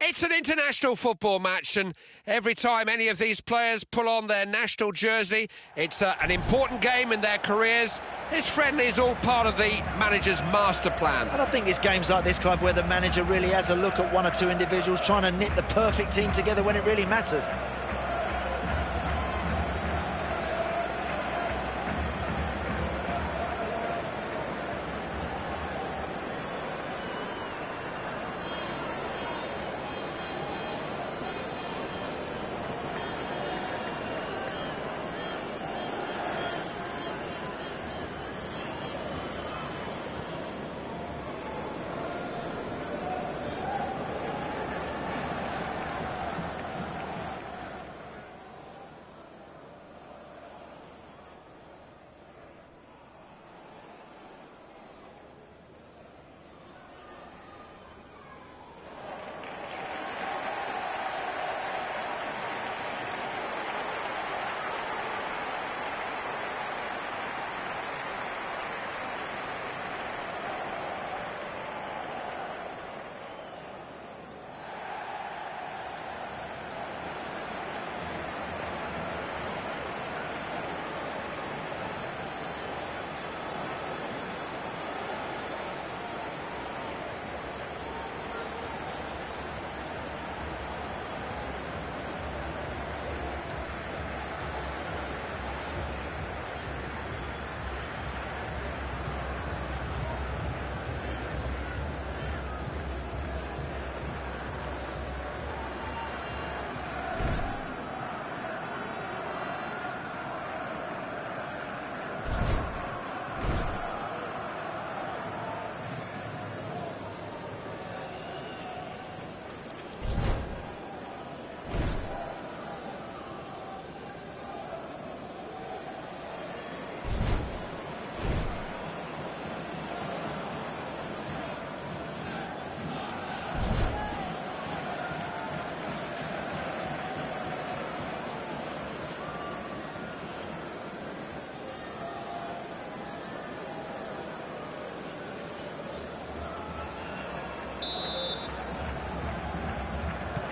It's an international football match, and every time any of these players pull on their national jersey, it's uh, an important game in their careers. This friendly is all part of the manager's master plan. And I think it's games like this club where the manager really has a look at one or two individuals trying to knit the perfect team together when it really matters.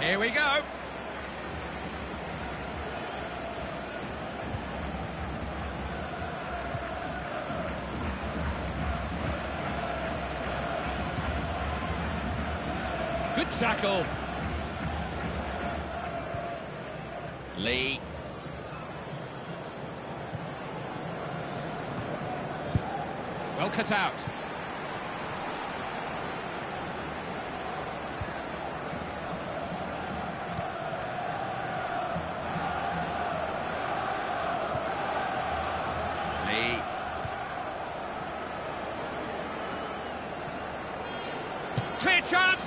Here we go. Good tackle. Lee. Well cut out. Lee. Clear chance.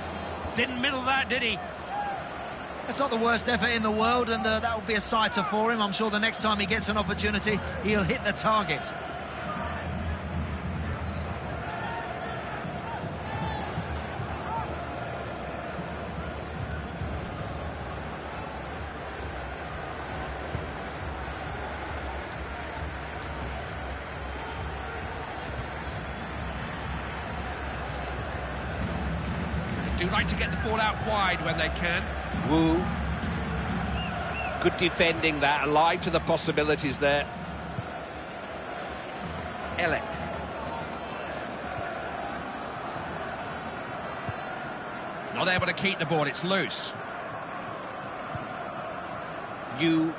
Didn't middle that, did he? That's not the worst effort in the world, and uh, that will be a sighter for him. I'm sure the next time he gets an opportunity, he'll hit the target. Do like to get the ball out wide when they can. Wu. Good defending that, alive to the possibilities there. Elliot. Not able to keep the ball, it's loose. You.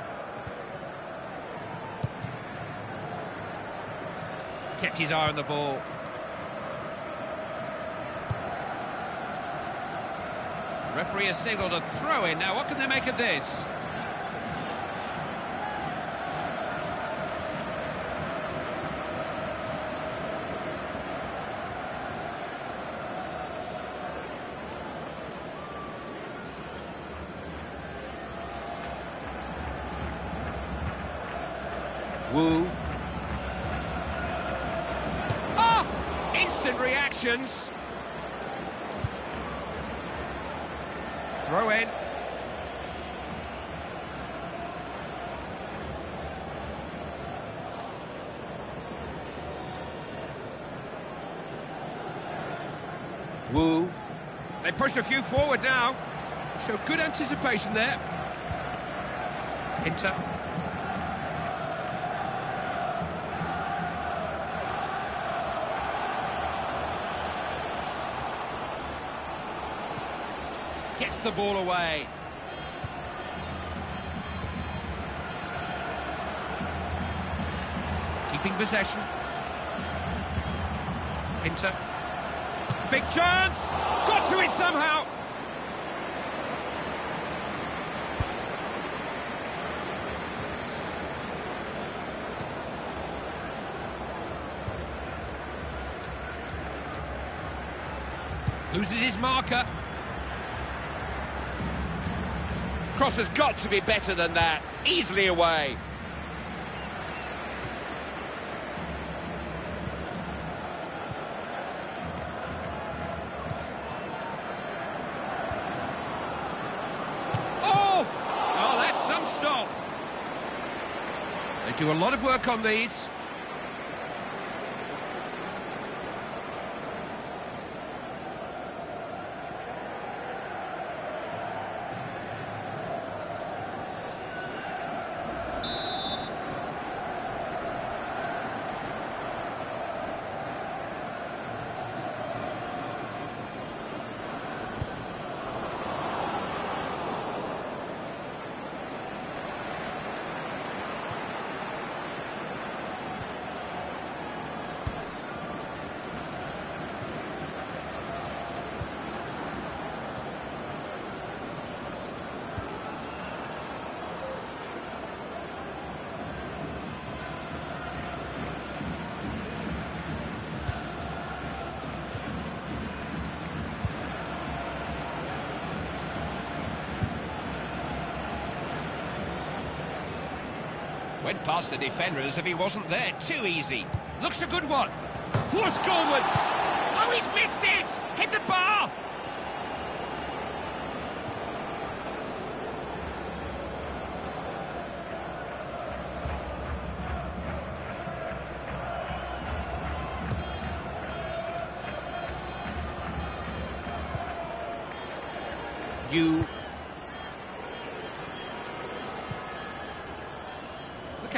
Kept his eye on the ball. Referee has signalled a throw in. Now, what can they make of this? Wu. Ah! Instant reactions. Throw in. Wu. They pushed a few forward now. So good anticipation there. Inter. The ball away. Keeping possession. Pinter. Big chance! Got to it somehow! Loses his marker. Cross has got to be better than that. Easily away. Oh! Oh, that's some stop. They do a lot of work on these. Past the defender as if he wasn't there. Too easy. Looks a good one. Force goalwards.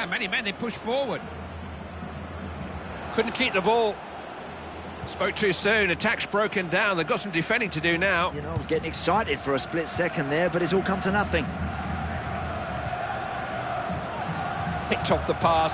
Look how many men they push forward. couldn't keep the ball. Spoke too soon. Attack's broken down. They've got some defending to do now. You know, I was getting excited for a split second there, but it's all come to nothing. Picked off the pass.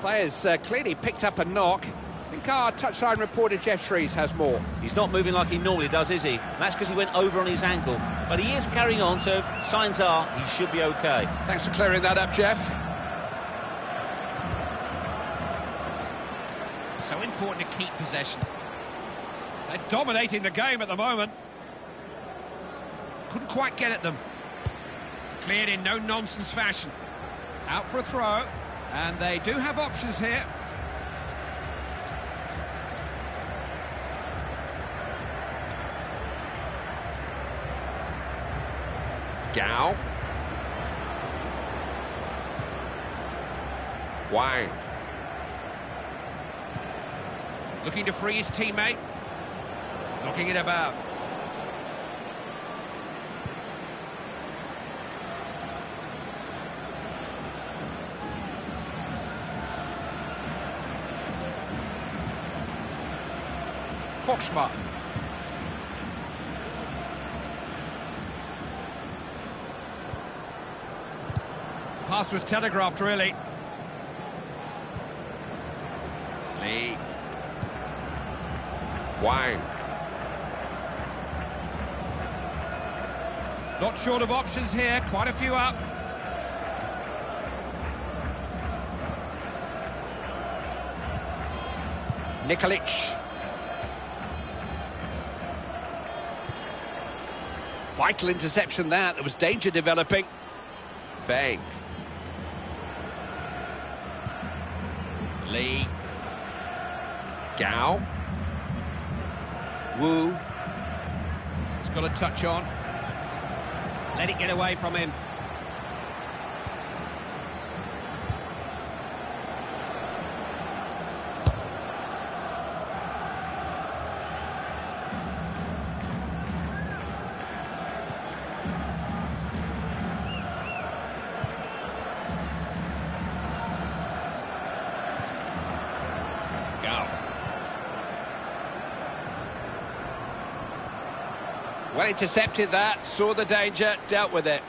Players uh, clearly picked up a knock. I think our touchline reporter Geoff Shreeves has more. He's not moving like he normally does, is he? That's because he went over on his ankle. But he is carrying on, so signs are he should be okay. Thanks for clearing that up, Geoff. So important to keep possession. They're dominating the game at the moment. Couldn't quite get at them. Cleared in no-nonsense fashion. Out for a throw. And they do have options here. Gao. Wang. Looking to free his teammate. Knocking it about. Fox Proxima. Pass was telegraphed, really. Lee. Wang. Not short of options here, quite a few up. Nikolic. Vital interception that, there was danger developing. Fang. Lee. Gao. Wu. He's got a touch on. Let it get away from him. Intercepted that, saw the danger, dealt with it.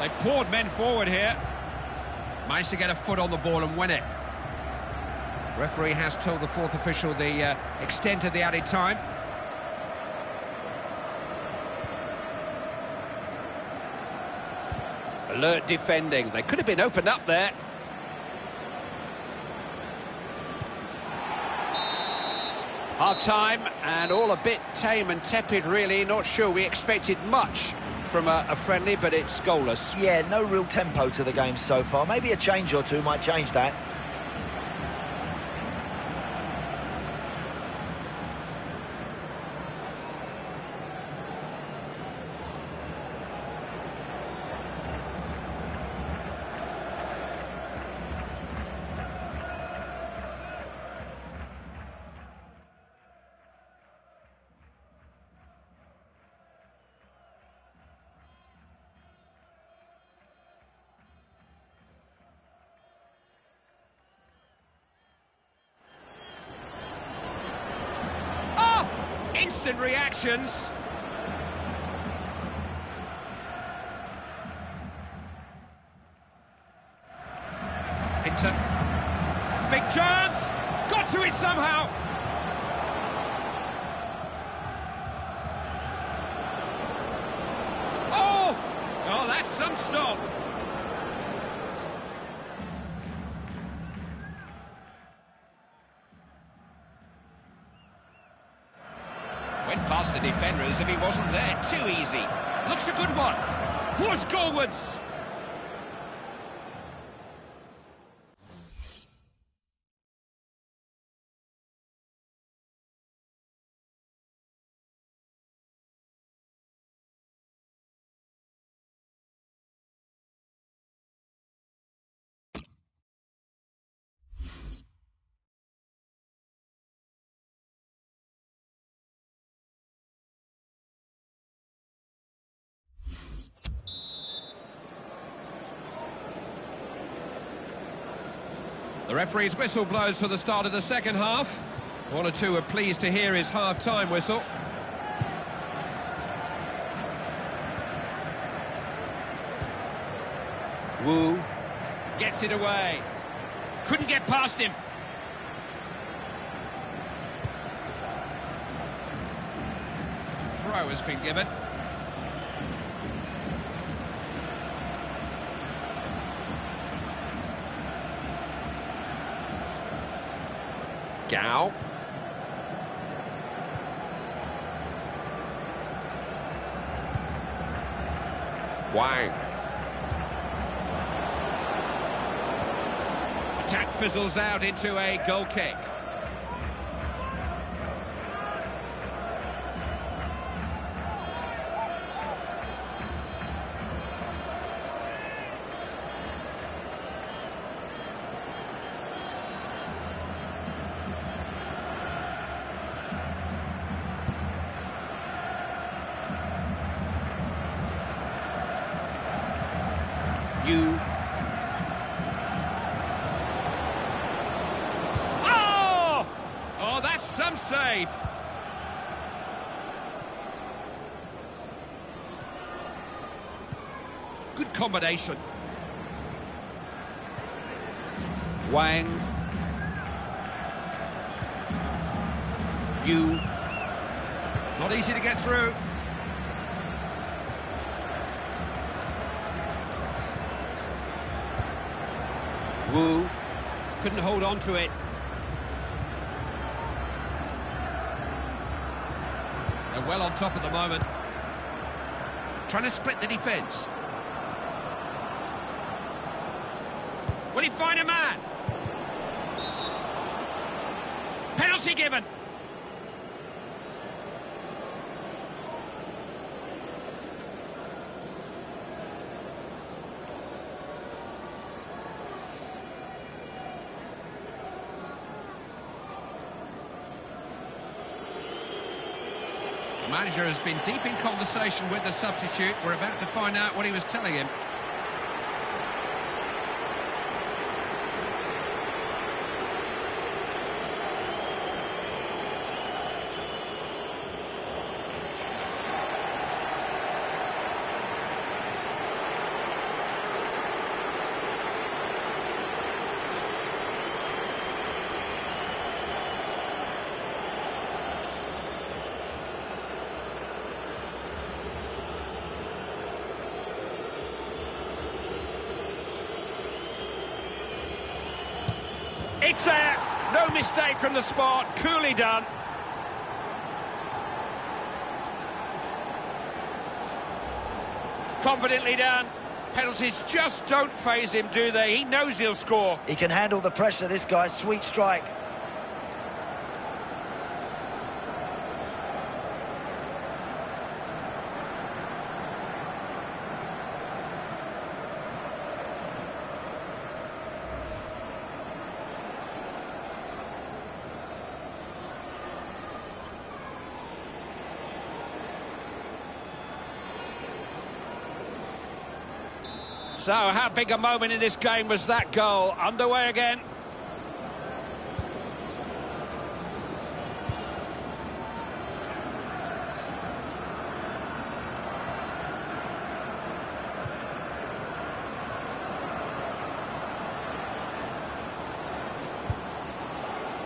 They poured men forward here. Managed to get a foot on the ball and win it. Referee has told the fourth official the uh, extent of the added time. Alert defending. They could have been opened up there. Half time and all a bit tame and tepid really. Not sure we expected much from a, a, friendly, but it's goalless. Yeah, no real tempo to the game so far. Maybe a change or two might change that. Instant reactions. Pinter. Big chance! Got to it somehow! Oh! Oh, that's some stop. Went past the defender as if he wasn't there. Too easy. Looks a good one. Force goalwards. The referee's whistle blows for the start of the second half. One or two are pleased to hear his half-time whistle. Wu gets it away. Couldn't get past him. Throw has been given. Gao. Wang. Attack fizzles out into a goal kick. Combination. Wang. You. Not easy to get through. Wu. Couldn't hold on to it. They're well on top at the moment. Trying to split the defence. Will he find a man? Penalty given. The manager has been deep in conversation with the substitute. We're about to find out what he was telling him. Mistake from the spot. Coolly done. Confidently done. Penalties just don't phase him, do they? He knows he'll score. He can handle the pressure, this guy. Sweet strike. So, how big a moment in this game was that goal? Underway again.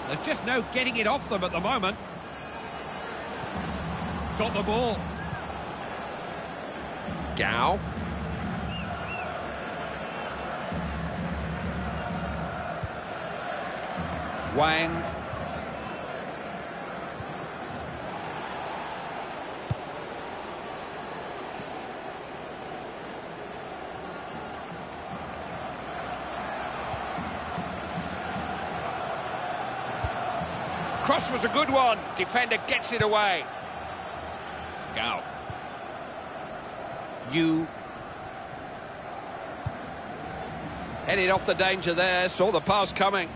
There's just no getting it off them at the moment. Got the ball. Gao. Wang. Cross was a good one. Defender gets it away. Gao. You. Headed off the danger there, saw the pass coming.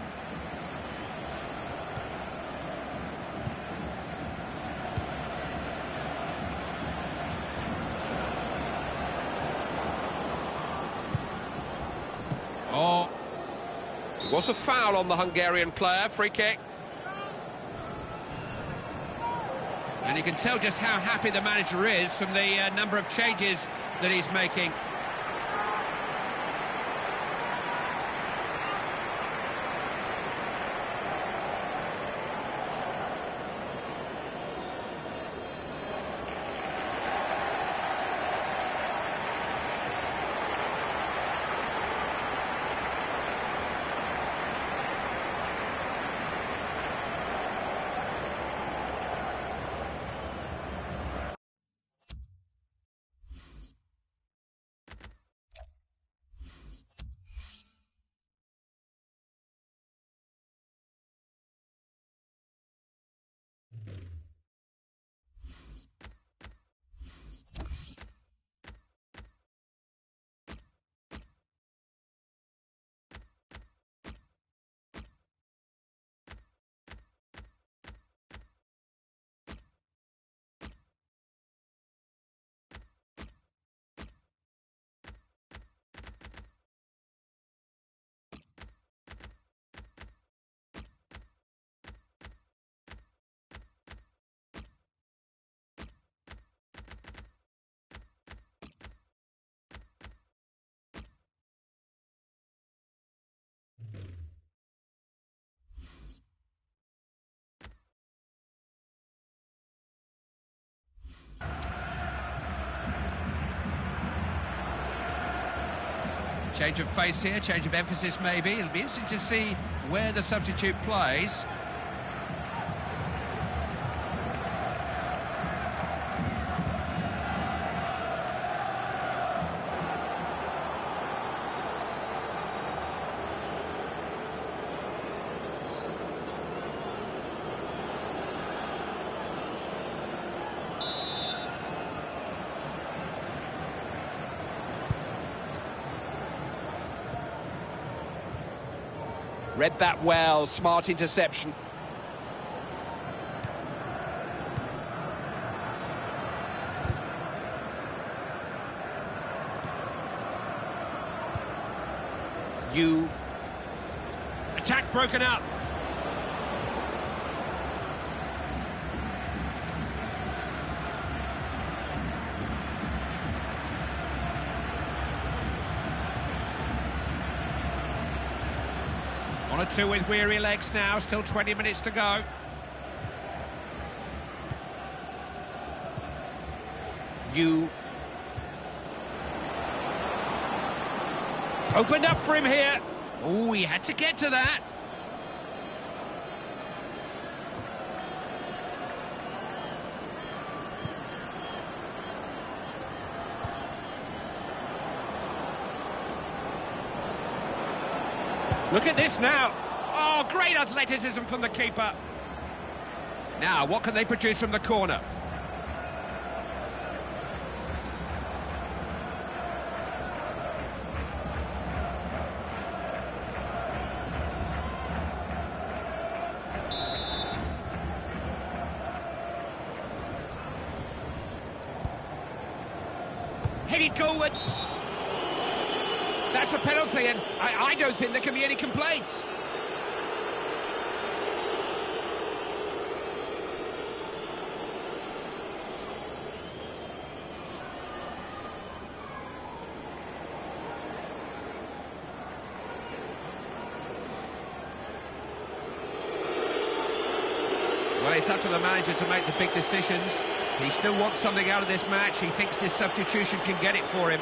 Oh. It was a foul on the Hungarian player, free kick. And you can tell just how happy the manager is from the uh, number of changes that he's making. Change of face here, change of emphasis maybe. It'll be interesting to see where the substitute plays. that well. Smart interception. You. Attack broken up. One or two with weary legs now, still 20 minutes to go. You. Opened up for him here. Oh, he had to get to that. Look at this now. Oh, great athleticism from the keeper. Now, what can they produce from the corner? Headed goalwards. That's a penalty, and I, I don't think there can be any complaints. Well, it's up to the manager to make the big decisions. He still wants something out of this match. He thinks this substitution can get it for him.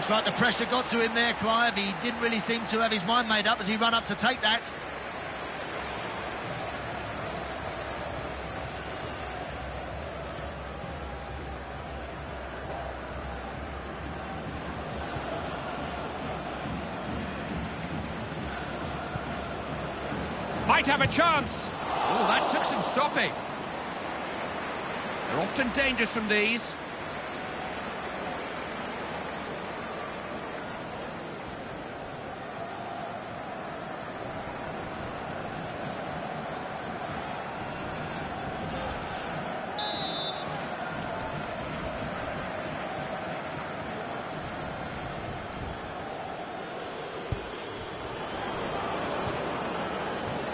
Looks like the pressure got to him there, Clive. He didn't really seem to have his mind made up as he ran up to take that. Might have a chance. Oh, that took some stopping. They're often dangerous from these.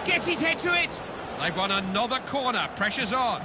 Gets his head to it. They've won another corner. Pressure's on.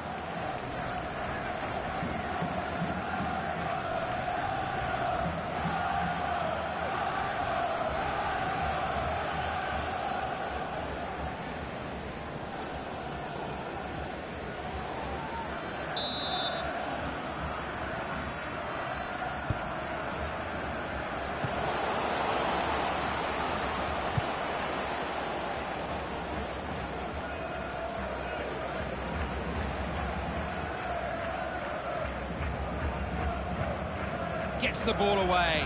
Gets the ball away.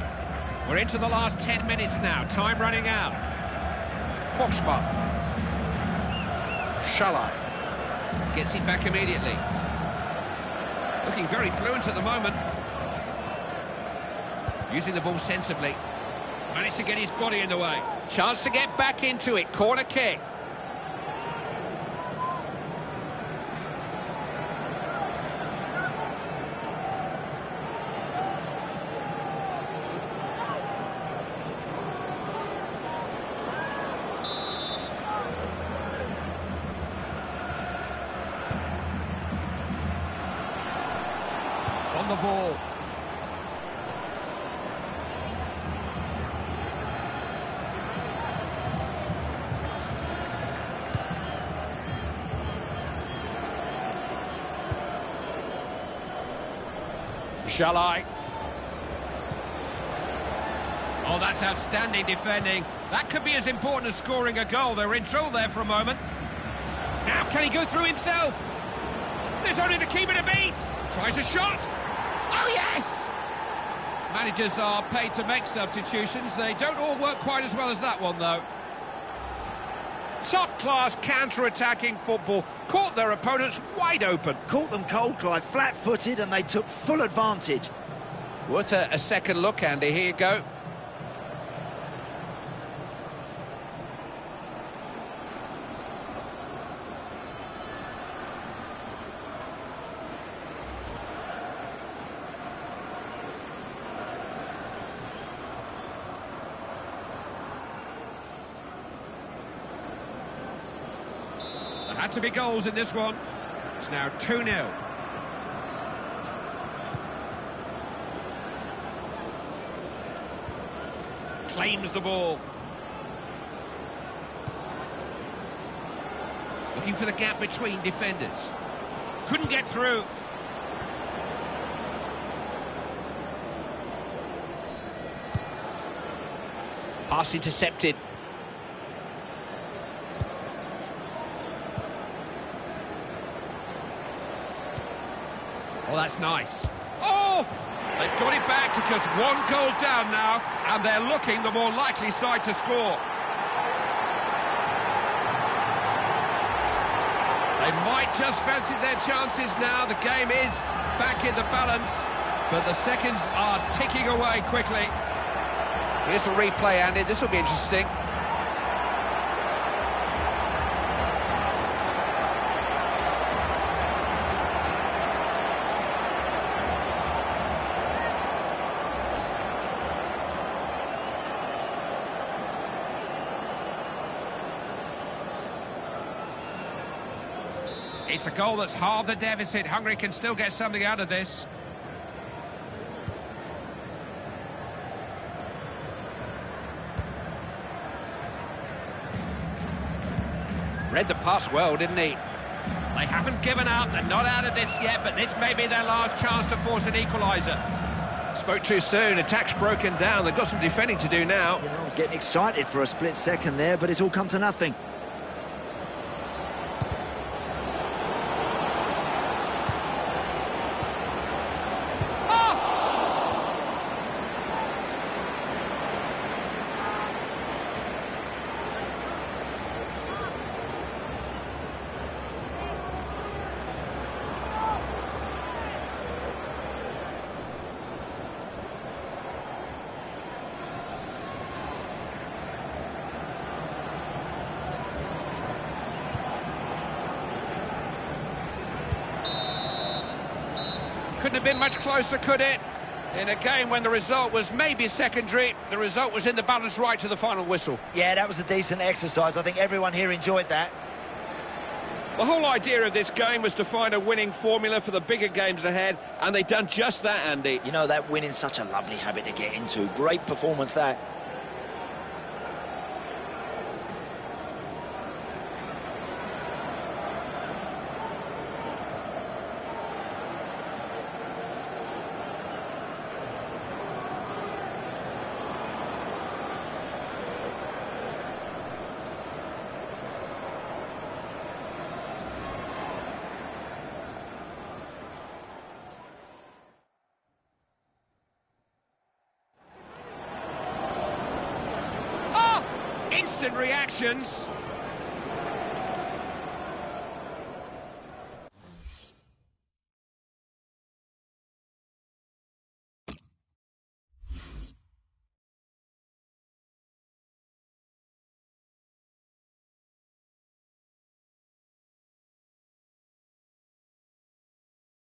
We're into the last 10 minutes now. Time running out. Foxman. Szalai. Gets it back immediately. Looking very fluent at the moment. Using the ball sensibly. Managed to get his body in the way. Chance to get back into it. Corner kick. On the ball. Szalai? Oh, that's outstanding defending. That could be as important as scoring a goal. They're in trouble there for a moment. Now, can he go through himself? There's only the keeper to beat. Tries a shot. Yes! Managers are paid to make substitutions. They don't all work quite as well as that one, though. Top-class counter-attacking football caught their opponents wide open. Caught them cold, Clive, flat-footed, and they took full advantage. Worth a, a second look, Andy. Here you go. To be goals in this one. It's now 2-0. Claims the ball. Looking for the gap between defenders. Couldn't get through. Pass intercepted. Oh, that's nice. Oh! They've got it back to just one goal down now, and they're looking the more likely side to score. They might just fancy their chances now. The game is back in the balance, but the seconds are ticking away quickly. Here's the replay, Andy. This will be interesting. It's a goal that's halved the deficit. Hungary can still get something out of this. Read the pass well, didn't he? They haven't given up. They're not out of this yet, but this may be their last chance to force an equaliser. Spoke too soon. Attack's broken down. They've got some defending to do now. You know, I was getting excited for a split second there, but it's all come to nothing. Much closer, could it? In a game when the result was maybe secondary, the result was in the balance right to the final whistle. Yeah, that was a decent exercise. I think everyone here enjoyed that. The whole idea of this game was to find a winning formula for the bigger games ahead, and they've done just that, Andy. You know, that winning's such a lovely habit to get into. Great performance, that.